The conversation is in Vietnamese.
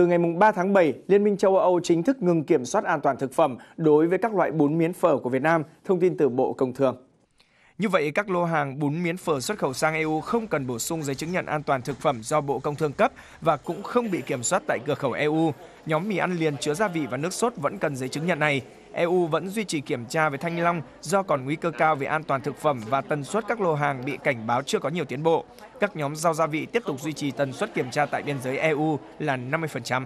Từ ngày 3 tháng 7, Liên minh châu Âu chính thức ngừng kiểm soát an toàn thực phẩm đối với các loại bún miến phở của Việt Nam, thông tin từ Bộ Công Thương. Như vậy, các lô hàng bún miến phở xuất khẩu sang EU không cần bổ sung giấy chứng nhận an toàn thực phẩm do Bộ Công Thương cấp và cũng không bị kiểm soát tại cửa khẩu EU. Nhóm mì ăn liền chứa gia vị và nước sốt vẫn cần giấy chứng nhận này. EU vẫn duy trì kiểm tra về thanh long do còn nguy cơ cao về an toàn thực phẩm và tần suất các lô hàng bị cảnh báo chưa có nhiều tiến bộ. Các nhóm rau gia vị tiếp tục duy trì tần suất kiểm tra tại biên giới EU là 50%.